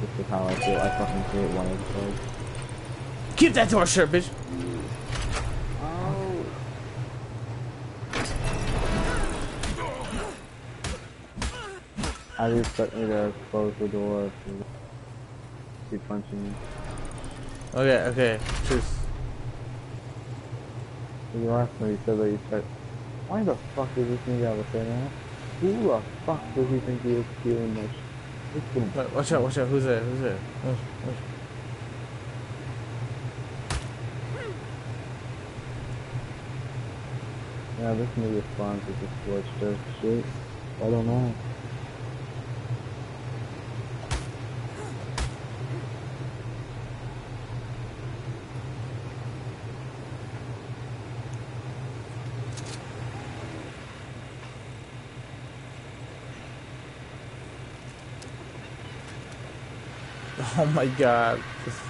This is how I feel. I fucking hate one. Keep that door shut, bitch. Oh. I just expect me to close the door keep punching me. Okay, okay. Just You asked me, you said that you said, why the fuck does this nigga have a thing on? Who the fuck does he think he is stealing this? This is wait, watch out, watch out. Who's there? Who's there? Who's, who's... Yeah, this nigga spawns with this or shit. I don't know. Oh my god. This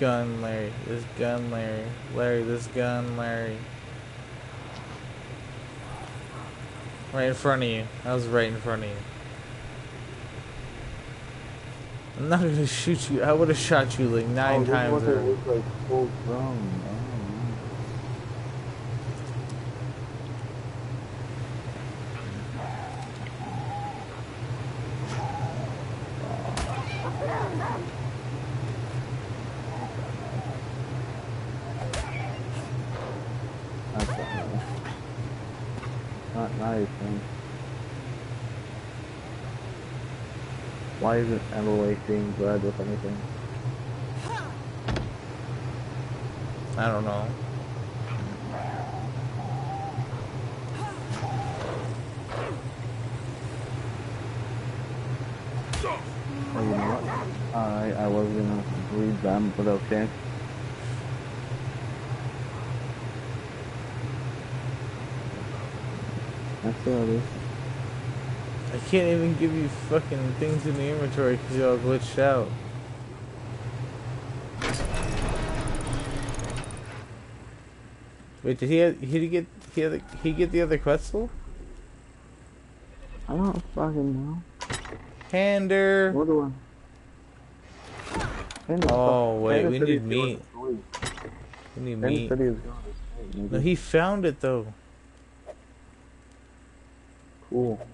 gun, Larry. This gun, Larry. Larry, this gun, Larry. Right in front of you. I was right in front of you. I'm not gonna shoot you. I would have shot you like nine oh, times. what they already. look like full grown. Oh, That's not nice. Not nice, man. Why isn't Emily being bred with anything? I don't know. Oh, you know what? I I was gonna read them, but okay. That's how it is. I can't even give you fucking things in the inventory because y'all glitched out. Wait, did he he did he get he had, the- he get the other quetzal? I don't fucking know. Hander. What do I? Oh wait, we need meat. We need meat. said he was going to sleep, No, he found it though. Cool.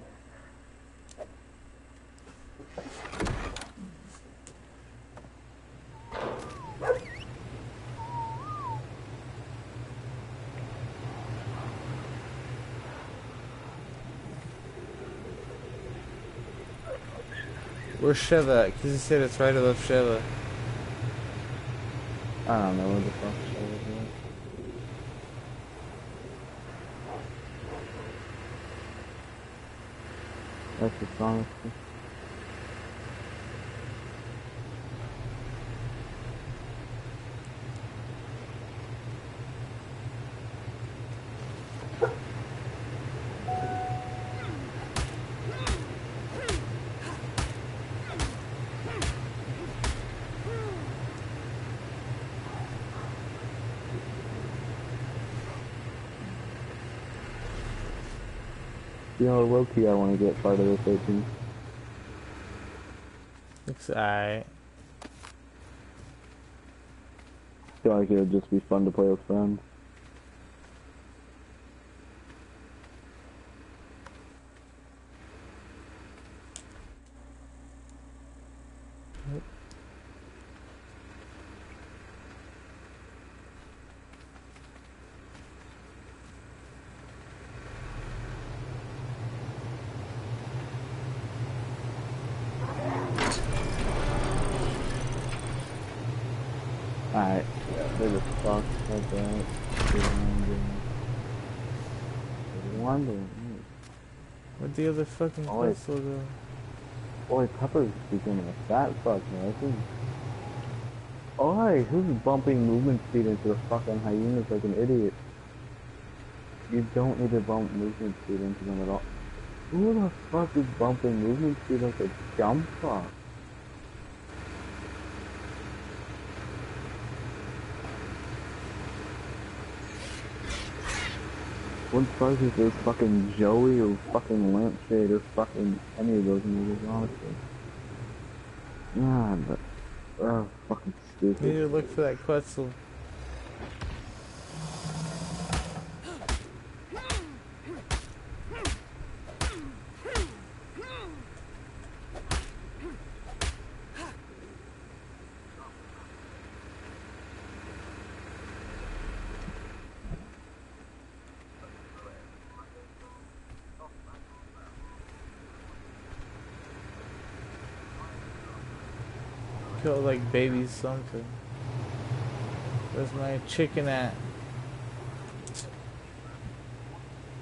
Where's Sheva? Because he said it's right above Sheva. I don't know where the fuck she was. at. That's the song. You know, low key, I want to get part of this 18. Looks alright. feel like it would just be fun to play with friends. Alright, they just that. The other fucking wait. quetzal go? Boy, Pepper's becoming a fat fuck, man. Oi, who's bumping movement speed into the fucking hyenas like an idiot? You don't need to bump movement speed into them at all. Who the fuck is bumping movement speed like a dumb fuck? What fuck is this fucking Joey or fucking Lampshade or fucking any of those movies, honestly? Nah, but oh, fucking You need to look for that Quetzal. Kill like baby something. Where's my chicken at?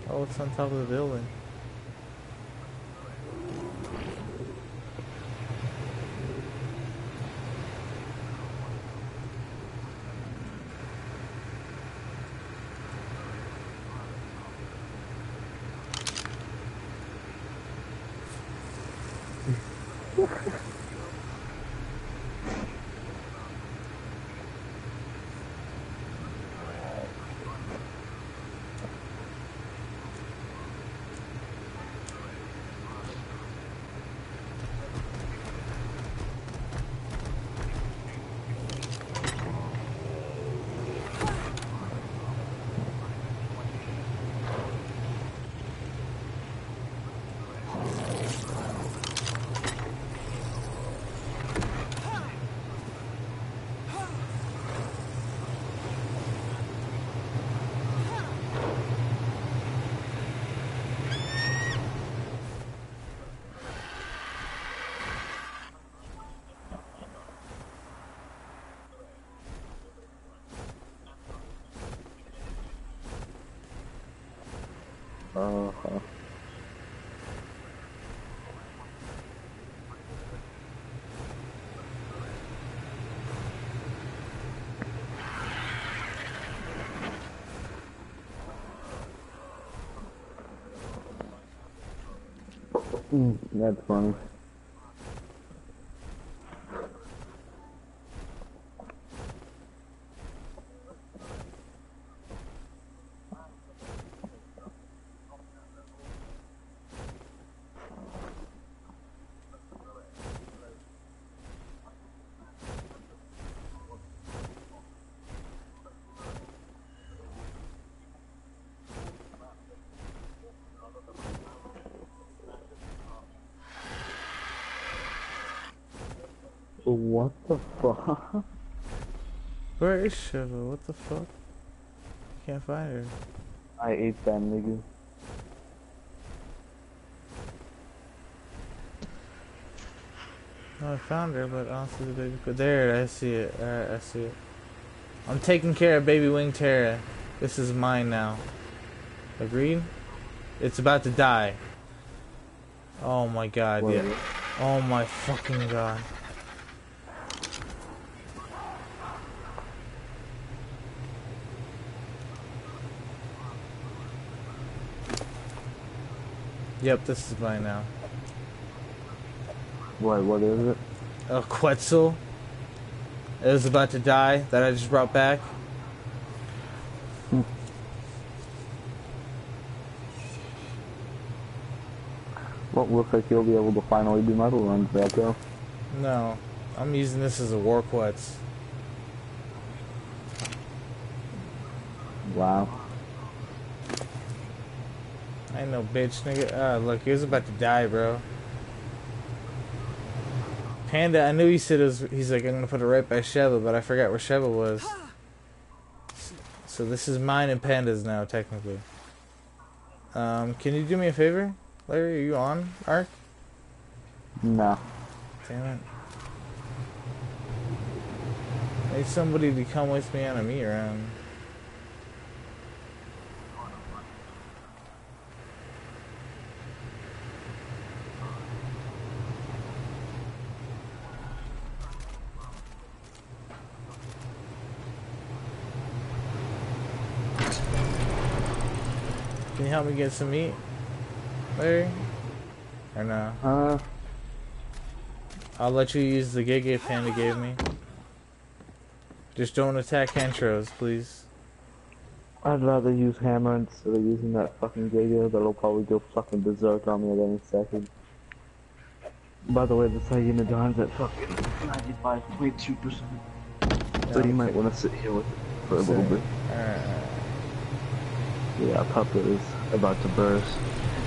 Oh, it's on top of the building. Uh, huh. Mm, that's funny. What the fuck? Where is Shiva? What the fuck? Can't find her. I ate that nigga. No, I found her, but I the baby. But there, I see it. Alright, I see it. I'm taking care of baby wing Terra. This is mine now. Agreed? It's about to die. Oh my god, What yeah. Oh my fucking god. Yep, this is mine now. What, what is it? A Quetzal. It was about to die that I just brought back. Hmm. Well, looks like you'll be able to finally do metal runs, Velcro. No, I'm using this as a war Quetz. Wow. I ain't no bitch, nigga. Ah, look, he was about to die, bro. Panda, I knew he said it was, he's like, I'm gonna put it right by Sheva, but I forgot where Sheva was. So this is mine and Panda's now, technically. Um, can you do me a favor? Larry, are you on, Ark? No. Damn it. I need somebody to come with me on a meet round. You help me get some meat, Larry? Or no? Uh, I'll let you use the Giga Panda gave me. Just don't attack Hentros, please. I'd rather use hammer instead of using that fucking Giga that'll probably go fucking berserk on me at any second. By the way, the hyena dies at fucking 95.2%. So you might want to sit here with it for a little bit. Yeah, Papa is about to burst.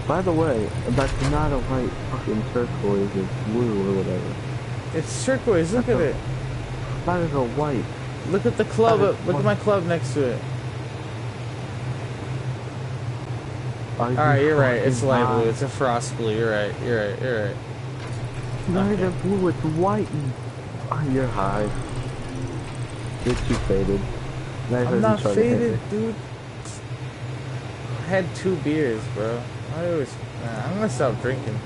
By the way, that's not a white fucking turquoise, it's blue or whatever. It's turquoise. Look at it. That is a white. Look at the club. Look at my club next to it. Alright, you're right. It's light blue. It's a frost blue. You're right. You're right. You're right. It's not even blue, it's white. And... Oh, you're high. You're too faded. Nice I'm not faded, dude. I had two beers, bro. I always. Nah, I'm gonna stop drinking.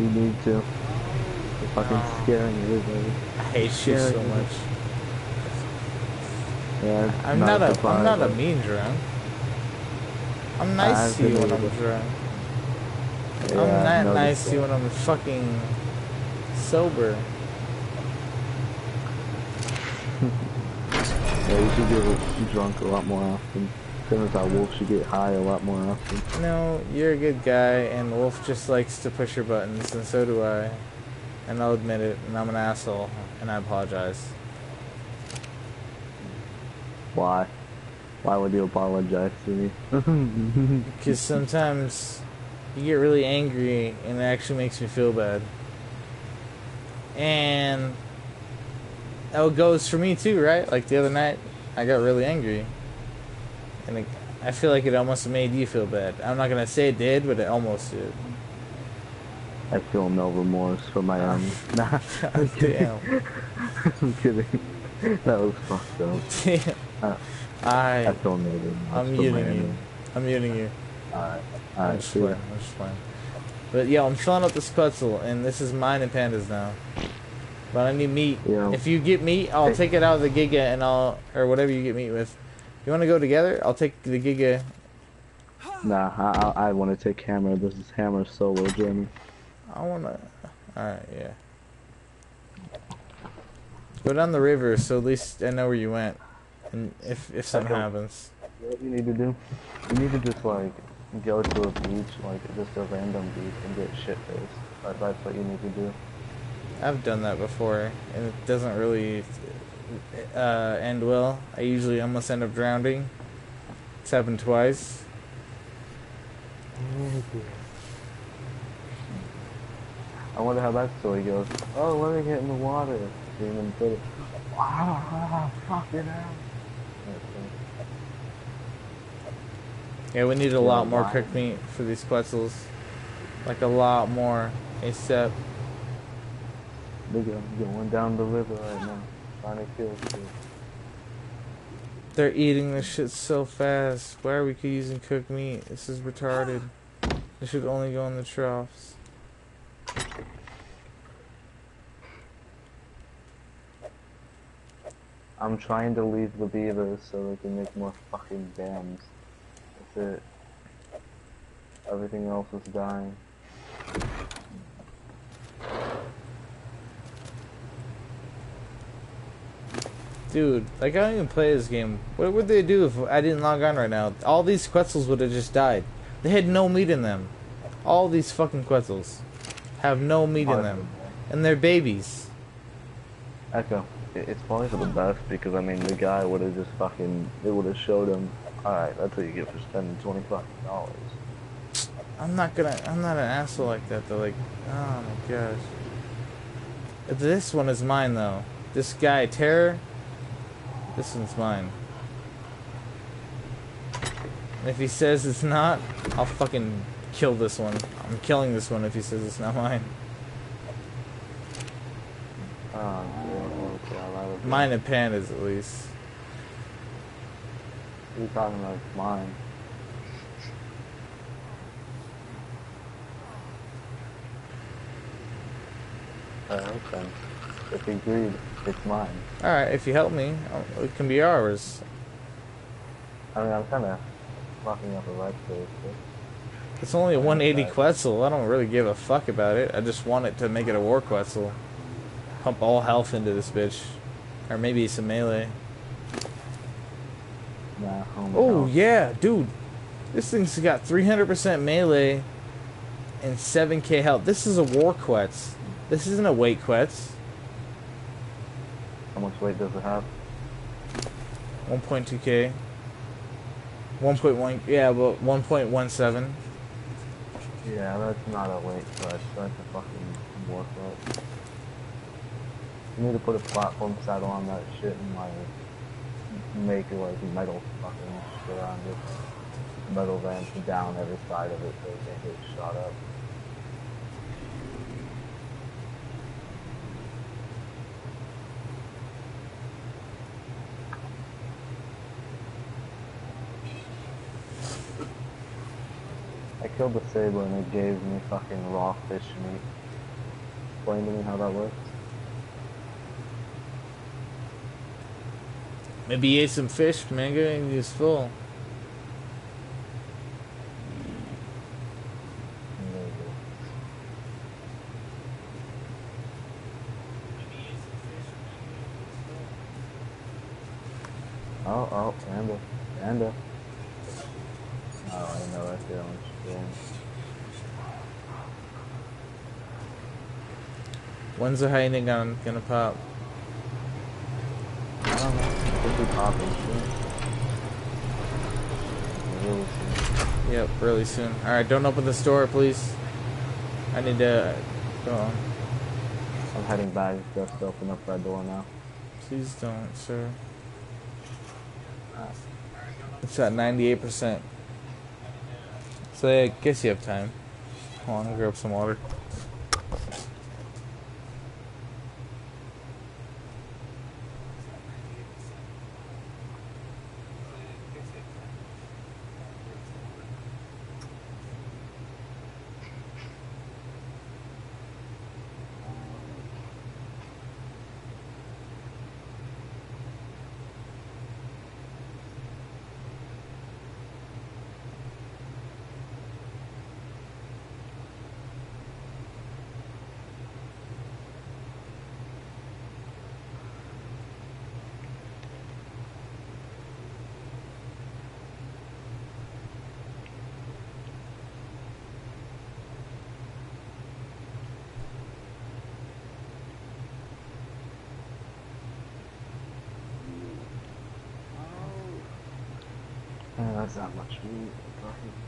You need to. You're fucking No. scaring everybody. I hate you so much. Yeah, I'm not, a. I'm not a mean drunk. I'm nice to you when I'm drunk. Yeah, I'm not nice to you when I'm fucking sober. Yeah, you should get drunk a lot more often. As how Wolf should get high a lot more often. No, you're a good guy, and Wolf just likes to push your buttons, and so do I. And I'll admit it, and I'm an asshole, and I apologize. Why? Why would you apologize to me? Because sometimes you get really angry, and it actually makes me feel bad. And oh, that goes for me too, right? Like the other night, I got really angry, and it, I feel like it almost made you feel bad. I'm not gonna say it did, but it almost did. I feel no remorse for my own. Nah, God damn. I'm kidding. That was fucked up. Damn. Uh, I I, feel no remorse. I'm muting you. I'm muting you. Alright, I'm alright, just playing. I'm just playing. But yeah, I'm filling up this Quetzal, and this is mine and Panda's now. But I need meat. Yeah. If you get meat, I'll Hey. take it out of the Giga, and I'll or whatever you get meat with. You want to go together? I'll take the Giga. Nah, I, I, I want to take Hammer. This is Hammer solo journey. I wanna. All right, yeah. Go down the river, so at least I know where you went, and if if something happens. What you need to do? You need to just like go to a beach, like just a random beach, and get shit faced. That's what you need to do. I've done that before, and it doesn't really uh, end well. I usually almost end up drowning. It's happened twice. I wonder how that story goes. Oh, let me get in the water. Put it. Ah, fuck it out. Yeah, we need a lot more cooked meat for these Quetzals. Like a lot more. Except. I'm going down the river right now. Trying to kill shit. They're eating this shit so fast. Why are we using cooked meat? This is retarded. It should only go in the troughs. I'm trying to leave the beavers so they can make more fucking dams. That's it. Everything else is dying. Dude, like I don't even play this game. What would they do if I didn't log on right now? All these Quetzals would have just died. They had no meat in them. All these fucking Quetzals have no meat in them. And they're babies. Echo, it's probably for the best because I mean the guy would have just fucking it would have showed him. All right, that's what you get for spending twenty five dollars. I'm not gonna. I'm not an asshole like that though. Like, oh my gosh. This one is mine though. This guy Terror. This one's mine. And if he says it's not, I'll fucking kill this one. I'm killing this one if he says it's not mine. Oh, okay, I like it. Mine and Panda's at least. What are you talking about? Mine. Uh, okay. If he agreed, it's mine. All right, if you help me, it can be ours. I mean, I'm kind of fucking up a place. But It's only a 180 Quetzal. I don't really give a fuck about it. I just want it to make it a War Quetzal. Pump all health into this bitch. Or maybe some melee. nah, Oh, health. yeah, dude. This thing's got 300% melee and 7k health. This is a war quetz. This isn't a weight quetz. Weight does it have? 1.2k. 1.1, yeah, but 1.17. Yeah, that's not a weight clutch. That's a fucking clutch. You need to put a platform saddle on that shit and like make it like metal fucking shit around it. Metal vents down every side of it so it can get shot up. I killed the saber and it gave me fucking raw fish meat. Explain to me how that works. Maybe he ate some fish, Mega, and he was full. Oh, oh, panda, panda. Oh, I know that's the only. When's the hyena gonna, gonna pop? I don't know. Could be popping soon. Really soon. Yep, really soon. Alright, don't open the store, please. I need to go on. I'm heading back just to open up that door now. Please don't, sir. It's at 98%. So I guess you have time. Hold on, I'll grab some water. Yeah, that's not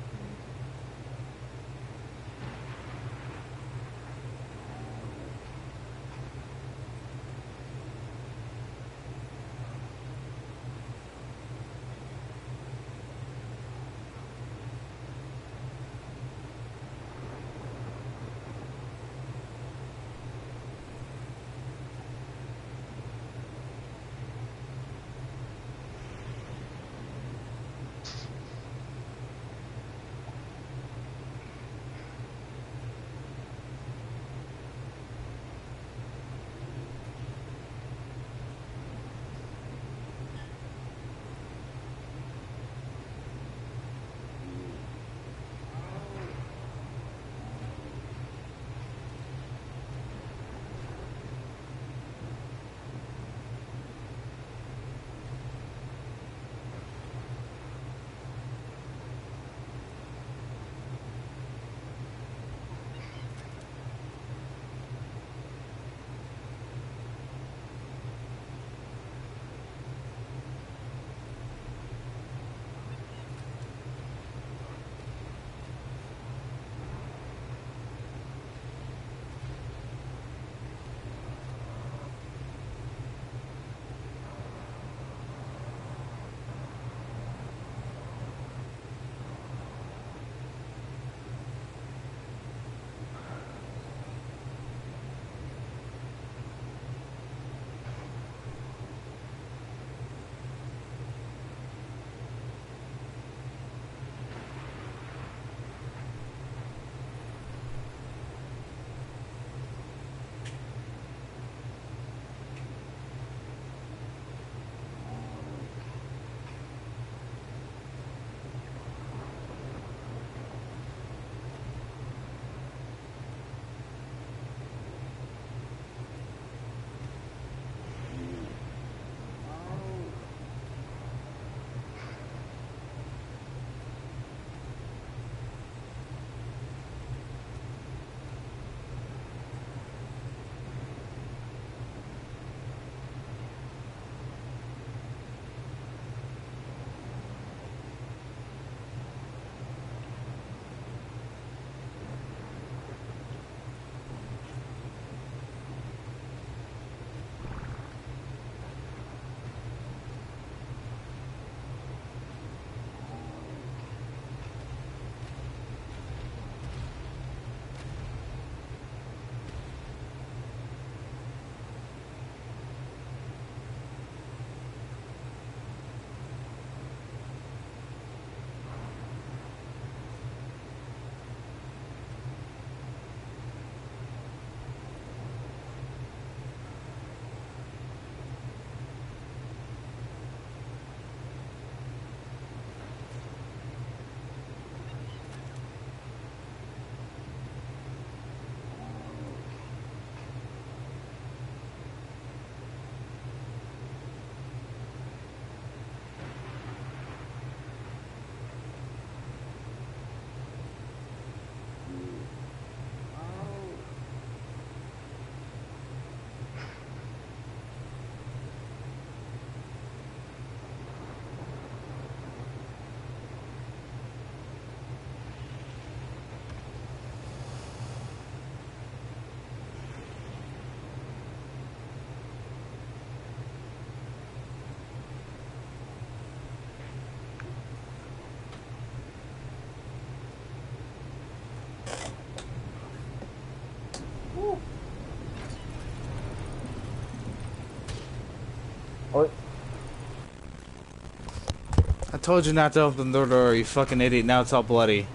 told you not to open the door, you fucking idiot. Now it's all bloody.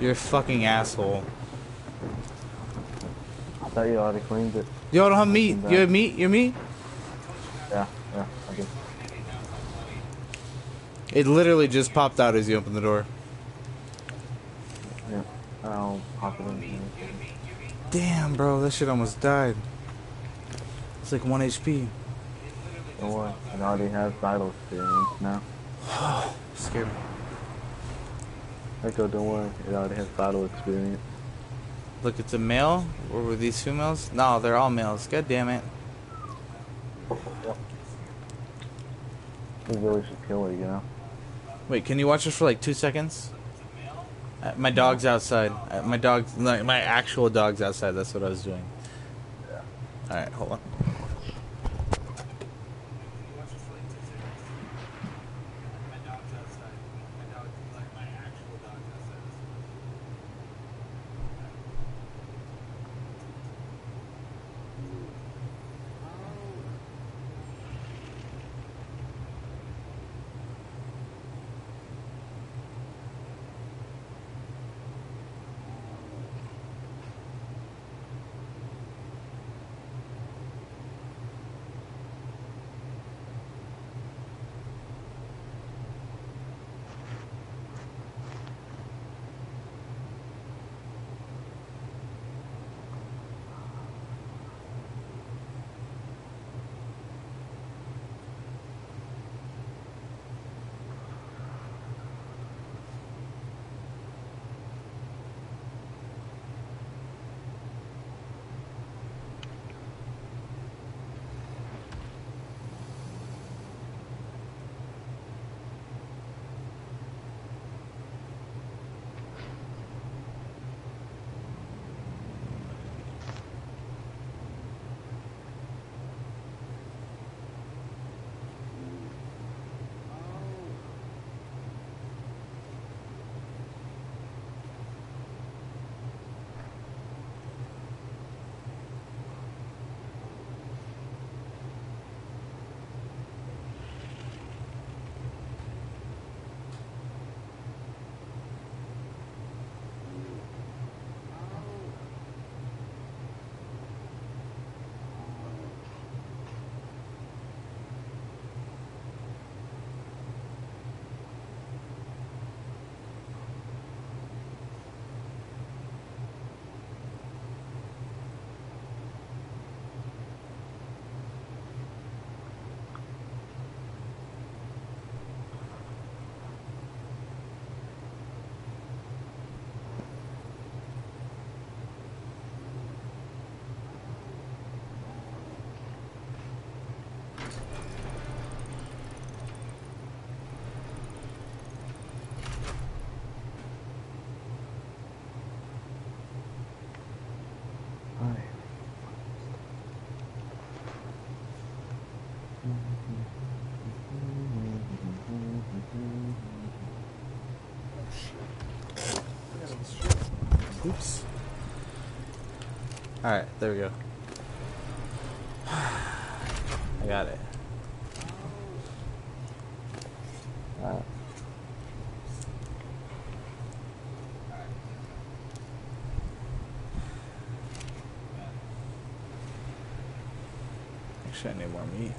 You're a fucking asshole. I thought you already cleaned it. You don't have meat. You have meat? Your meat? Yeah, yeah, I. It literally just popped out as you opened the door. Yeah, I'll pop it in. Damn, bro, that shit almost died. It's like 1 HP. Don't worry, it already has vital experience now. Scared me. Echo, don't worry, it already has battle experience. Look, it's a male? Or were these females? No, they're all males. God damn it. Yep. We really should kill her, you know? Wait, can you watch this for like two seconds? Uh, my dog's outside. Uh, my dog, like, my actual dog's outside. That's what I was doing. All right, hold on. All right, there we go. I got it. Alright. Actually, I need more meat.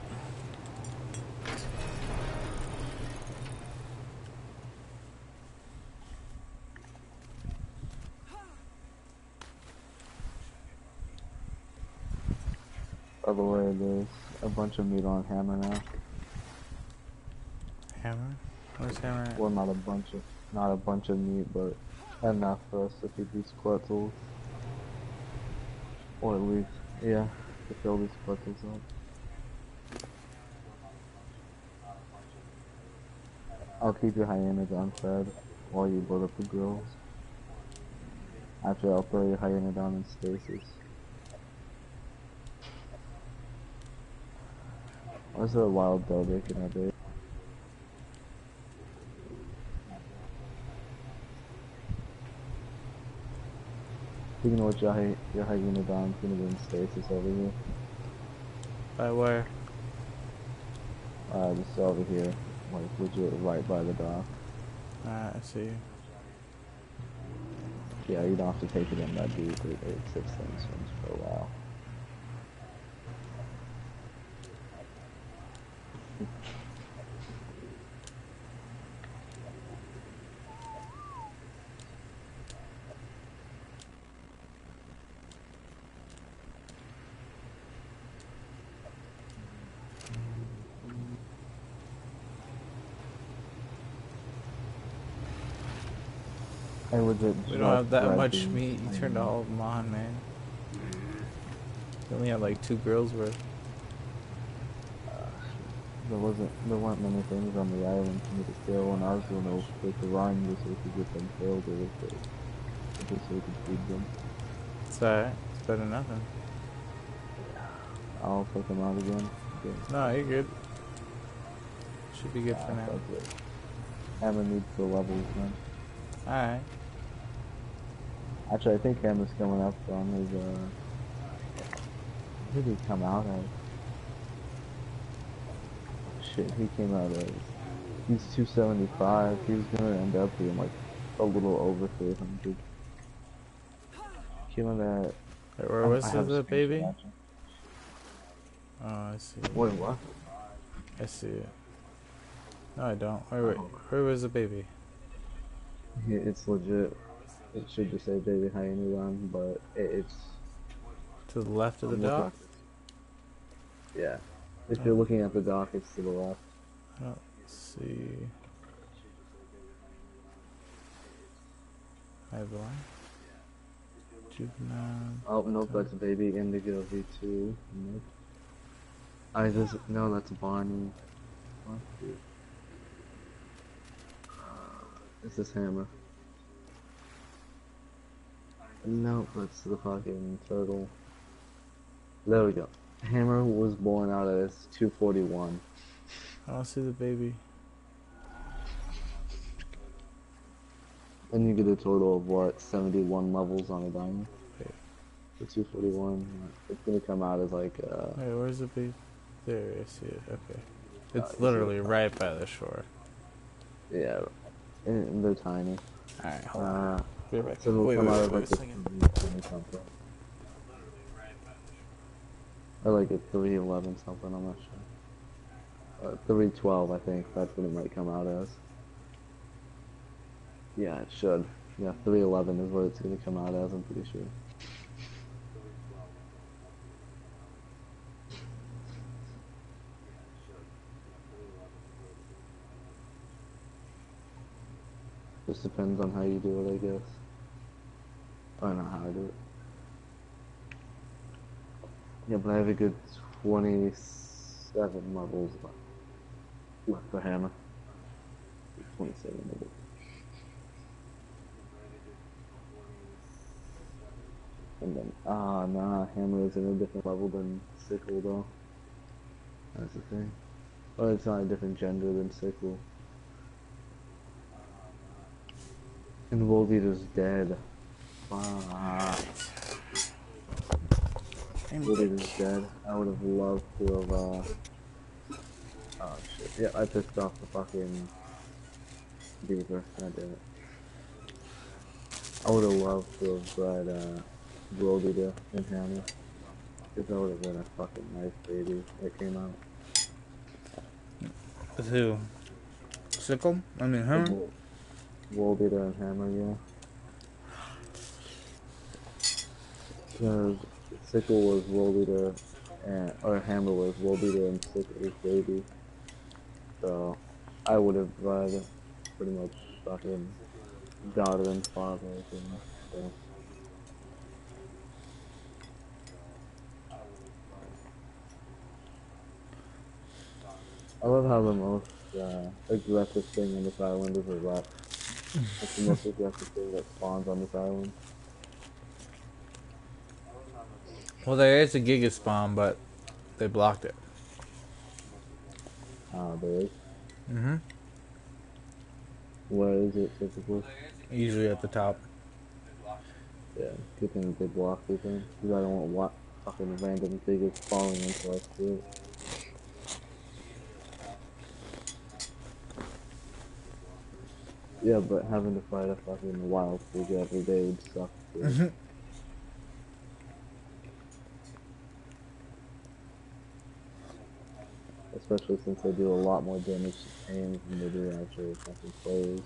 By the way, there's a bunch of meat on hammer now. Hammer? Where's hammer at? Well, not a bunch of, not a bunch of meat, but enough for us to feed these squirtles. Or at least, yeah, to fill these squirtles up. I'll keep your hyenas unfed while you build up the grills. After I'll throw your hyena down in stasis. There a wild dog in our base? Speaking of which, your, hy- your Hyaenodon's gonna be in stasis over here. By where? Uh, just over here, like legit right by the dock. Alright, I see. Yeah, you don't have to take it in that deep. It, it sits swims for a while. I legit We don't have that much meat. You turned all of them on, man. You only had like two girls worth. There wasn't, there weren't many things on the island for me to kill, and I was doing those with the rhyme just so we could get them killed, or if they, just so we could feed them. It's alright. It's better than nothing. I'll take them out again. Okay. No, you're good. Should be good for Ah, now. fuck it. Hammer needs the levels, man. Alright. Actually, I think Hammer's coming up on his, uh... Who did he come out as? Shit, he came out as... He's 275. He was gonna end up being like a little over 300. Came out at... Wait, where I- was I a the baby? actually. Oh, I see. it. Wait, what? I see it. No, I don't. Wait, wait. Where was the baby? Yeah, It's legit. It should just say baby hyena run, but it's... To the left of the I'm looking- dock? Yeah. If you're looking at the dock, it's to the left. I don't see. Hi, boy. Juvenile. Oh, nope, that's baby indigo V2. Nope. I just, no, that's Barney. What? Uh, Is this Hammer? Nope, that's the fucking turtle. There we go. Hammer was born out of this 241. I don't see the baby. And you get a total of what, 71 levels on a diamond? Wait. For 241. It's gonna come out as like, uh, Wait, where's the baby? There, I see it. Okay. Uh, It's see literally it? right by the shore. yeah, and they're tiny. Alright, hold on. Be right back. Wait, come wait, out wait, wait like a a second. 320 something. Or like a 311 something, I'm not sure. Uh, 312, I think. That's what it might come out as. Yeah, it should. Yeah, 311 is what it's gonna come out as, I'm pretty sure. Just depends on how you do it, I guess. I don't know how I do it. Yeah, but I have a good 27 levels left. Left for hammer. 27 levels. And then, ah, nah, hammer is in a different level than sickle, though. That's the thing. Oh, it's not a different gender than sickle. And World Eater's dead. Fuck. World Eater's dead. I would have loved to have, uh... Oh shit. Yeah, I pissed off the fucking... Beaver. I did it. I would have loved to have bred, uh... World Eater and Hammer. Because that would have been a fucking nice baby that came out. With who? Sickle? I mean, her? World Eater and Hammer, yeah. Because Sickle was World Eater, and or Hammer was World Eater, and Sickle's baby. So I would have bred pretty much fucking daughter and father. You know, so. I love how the most uh, aggressive thing on this island is a rat. That's the most aggressive thing that spawns on this island. Well, there is a Giga Spawn, but they blocked it. Oh, there is? Mm-hmm. Where is it typically? Usually at the top. Yeah, good thing they blocked it then, because I don't want what fucking random Gigas falling into our shit. Yeah, but having to fight a fucking wild Giga every day would suck too. Mm-hmm. Especially since they do a lot more damage to tanks than they do actual fucking players.